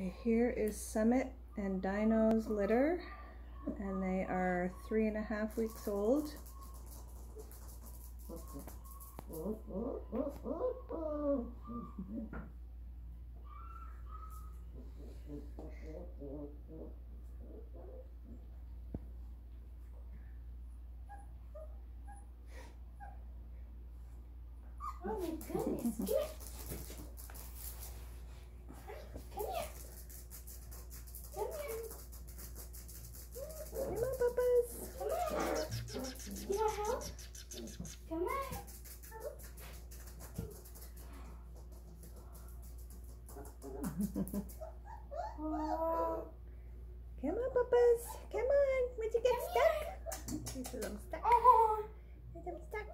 Okay, here is Summit and Dyno's litter, and they are three and a half weeks old. Oh my goodness. Come on, Papas. Come on. Would you get stuck? These are them stuck. oh. Get them stuck.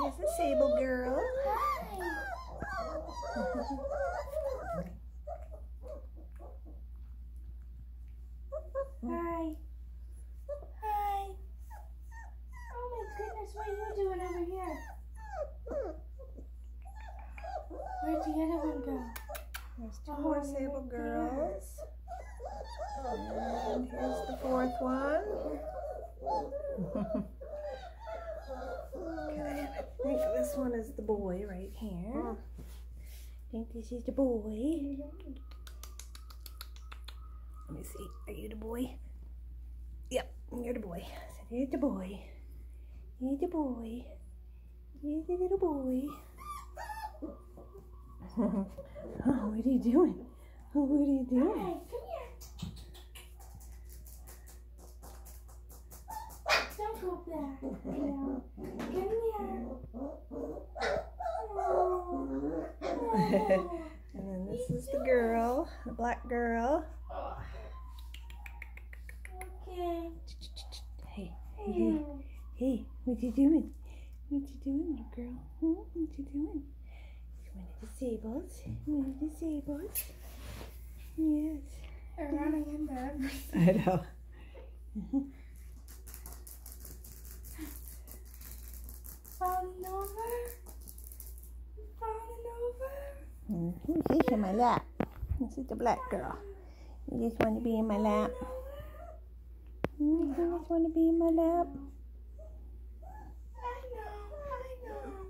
Here's the sable girl. Hi. Hi. Oh my goodness, what are you doing over here? Where'd the other one go? There's two Oh, more sable girls. And here's the fourth one. okay, I think this one is the boy right here. I think this is the boy. Let me see. Are you the boy? Yep, you're the boy. So there's the boy. Here's the boy. Here's the little boy. Oh, what are you doing? Oh, what are you doing? come here. Don't go back. No. Come here. Oh. and then this is the girl, the black girl. Okay. Hey, hey, hey, what you doing? What you doing, little girl? Hmm? What you doing? You one of the sables? One of the sables? Yes. They're running into everything. I know. Falling over. Falling over. Mm, Who's this in my lap? This is the black girl. You just want to be in my lap? Mm, You just want to be in my lap? I know. I know.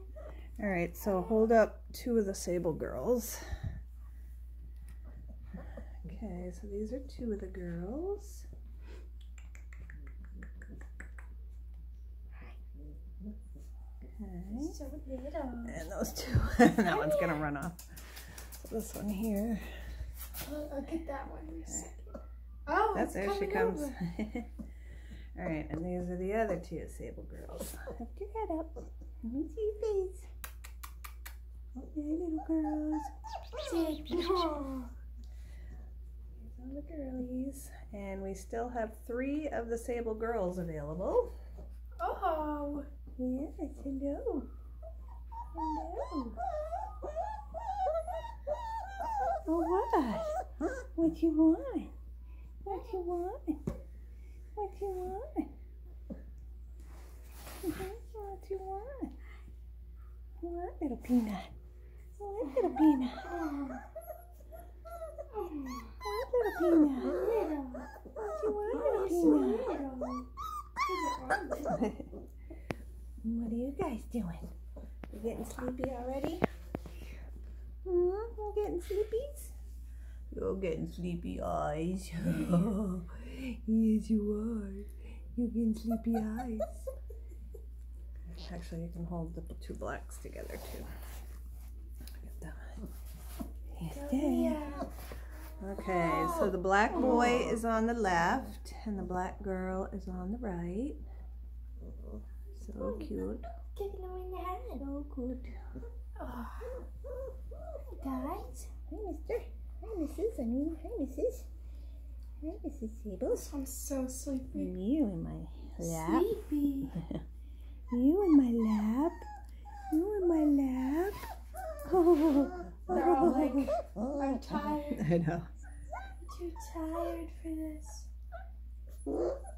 All right, so hold up two of the sable girls. Okay, so these are two of the girls. Okay, So and those two. that one's gonna run off. So this one here. I'll get that one in. Oh, That's there she comes. All right, and these are the other two sable girls. Lift your head up. Let me see your face. There, little girls. Take. Here's all the girlies. And we still have three of the sable girls available. Oh. Yes, hello. Hello. Oh, what? What you want? What you want? What you want? What you want? What, little peanut? What, little peanut? What, little peanut? Little. What you want, Oh, little it's peanut? What are you guys doing? You getting sleepy already? Hmm? You getting sleepies? You're getting sleepy eyes. yes, you are. You're getting sleepy eyes. Actually, you can hold the two blacks together too. Okay, so the black boy is on the left and the black girl is on the right. So cute. Kicking him in the head. So good. Oh. Guys, Hi, mister. Hi, Mrs. I mean, hi, Mrs. Hi, Mrs. Sables. I'm so sleepy. And you in my lap. Sleepy. You in my lap. You in my lap. Oh. They're all like, I'm tired. I know. I'm too tired for this.